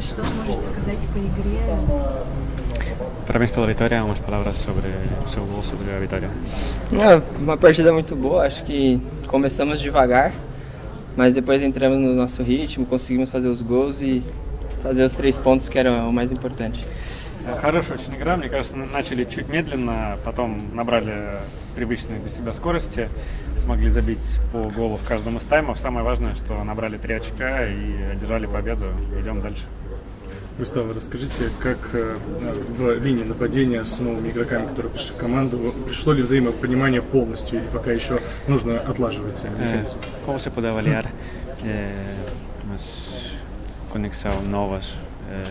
что можете сказать по игре? Parabéns pela vitória, umas palavras sobre o seu gol, sobre a vitória. É, uma partida muito boa, acho que começamos devagar, mas depois entramos no nosso ritmo, conseguimos fazer os gols e fazer os três pontos que eram o mais importante. Хорошая очень игра, мне кажется, начали чуть медленно, потом набрали привычные для себя скорости, смогли забить по голу в каждом из таймов. Самое важное, что набрали три очка и одержали победу. Идем дальше. Густаво, расскажите, как э, в линии нападения с новыми игроками, которые пришли в команду, пришло ли взаимопонимание полностью или пока еще нужно отлаживать механизм? Como se pode avaliar eh, umas conexão novas eh,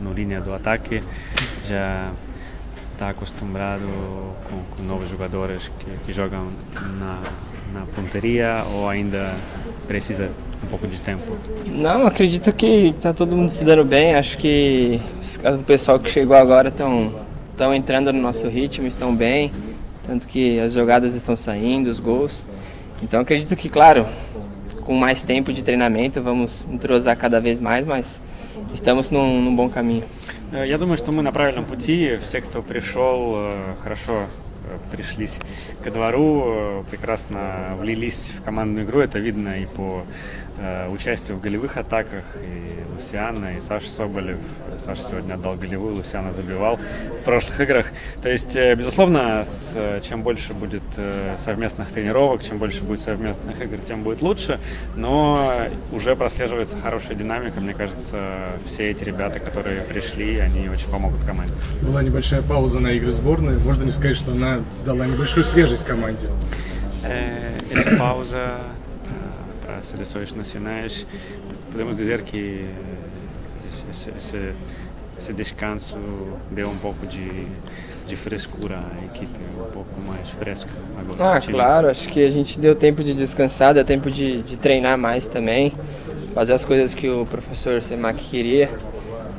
no linha do ataque? Já está acostumado com, com novos jogadores que, que jogam na, na ponteria ou ainda precisa um pouco de tempo? Não, acredito que está todo mundo se dando bem. Acho que o pessoal que chegou agora estão estão entrando no nosso ritmo, estão bem, tanto que as jogadas estão saindo, os gols. Então acredito que, claro, com mais tempo de treinamento vamos entrosar cada vez mais, mas estamos num, num bom caminho. Я думаю, что мы на правильном пути. Все, кто пришел, хорошо пришлись ко двору, прекрасно влились в командную игру. Это видно и по э, участию в голевых атаках. И Лусиана, и Саша Соболев. Саша сегодня отдал голевую, Лусиана забивал в прошлых играх. То есть, э, безусловно, с, чем больше будет э, совместных тренировок, чем больше будет совместных игр, тем будет лучше. Но уже прослеживается хорошая динамика. Мне кажется, все эти ребята, которые пришли, они очень помогут команде. Была nебольшая пауза на игры сборной. Можно ли сказать, что она дала небольшую свежесть команде? É, essa pausa para as seleções nacionais, podemos dizer que esse, esse, esse descanso deu um pouco de, de frescura à equipe, um pouco mais fresca agora. Ah, claro, acho que a gente deu tempo de descansar, deu tempo de, de treinar mais também, fazer as coisas que o professor Semak queria.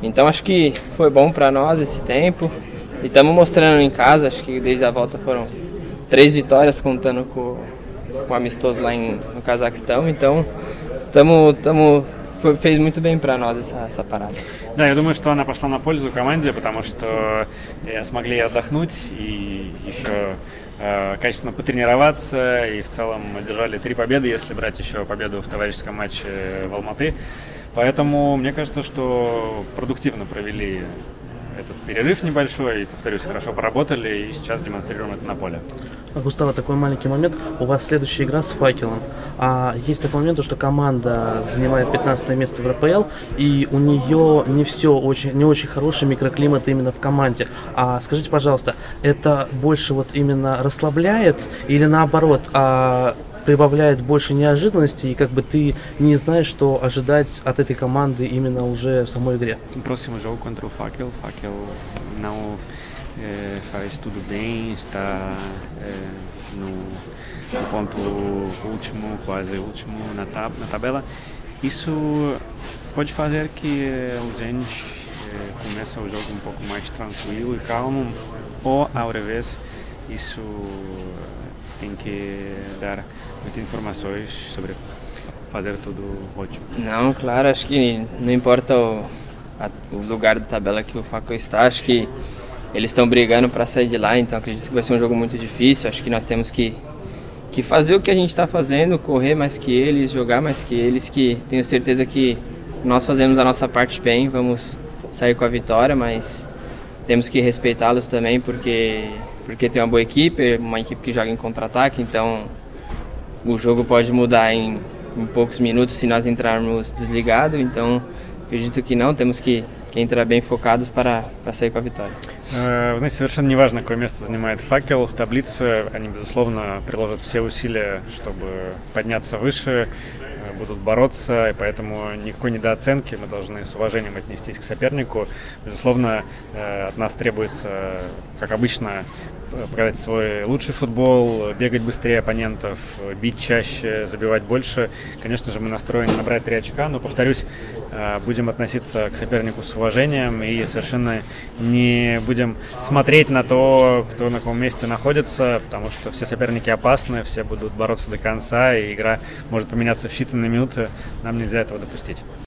Então acho que foi bom para nós esse tempo. Estamos mostrando em casa, acho que desde a volta foram três vitórias contando com, com o amistoso lá em, no Cazaquistão. Então, estamos, estamos, fez muito bem para nós essa, essa parada. Да, я думаю, что она пошла на пользу команде, потому что смогли отдохнуть и еще э, качественно потренироваться и в целом одержали три победы, если брать еще победу в товарищеском матче в Алматы. Поэтому мне кажется, что продуктивно провели этот перерыв небольшой, и, повторюсь, хорошо поработали, и сейчас демонстрируем это на поле. Густаво, такой маленький момент. У вас следующая игра с факелом. А есть такой момент, что команда занимает 15 место в РПЛ, и у нее не все очень, не очень хороший микроклимат именно в команде. А скажите, пожалуйста, это больше вот именно расслабляет или наоборот, а прибавляет больше неожиданности, и как бы ты не знаешь, что ожидать от этой команды именно уже в самой игре. Próximo jogo contra o Fackel. Fackel não é, faz tudo bem, está é, no, no, ponto último, quase último na, tab na tabela. Isso pode fazer que o Zenit é, comece o jogo um pouco mais tranquilo e calmo, ou ao revés, isso tem que dar muitas informações sobre fazer tudo ótimo. Não, claro, acho que não importa o, a, o lugar da tabela que o Faco está, acho que eles estão brigando para sair de lá, então acredito que vai ser um jogo muito difícil. Acho que nós temos que, que fazer o que a gente está fazendo, correr mais que eles, jogar mais que eles, que tenho certeza que nós fazemos a nossa parte bem, vamos sair com a vitória, mas temos que respeitá-los também porque porque tem uma boa equipe, uma equipe que joga em contra-ataque, então o jogo pode mudar em, em poucos minutos se nós entrarmos desligado, então acredito que não, temos que, que entrar bem focados para, para sair com a vitória. Вы знаете, совершенно неважно, какое место занимает факел в таблице. Они, безусловно, приложат все усилия, чтобы подняться выше, будут бороться, и поэтому никакой недооценки. Мы должны с уважением отнестись к сопернику. Безусловно, от нас требуется, как обычно, показать свой лучший футбол, бегать быстрее оппонентов, бить чаще, забивать больше. Конечно же, мы настроены набрать три очка, но, повторюсь, будем относиться к сопернику с уважением и совершенно не будем смотреть на то, кто на каком месте находится, потому что все соперники опасны, все будут бороться до конца, и игра может поменяться в считанные минуты. Нам нельзя этого допустить.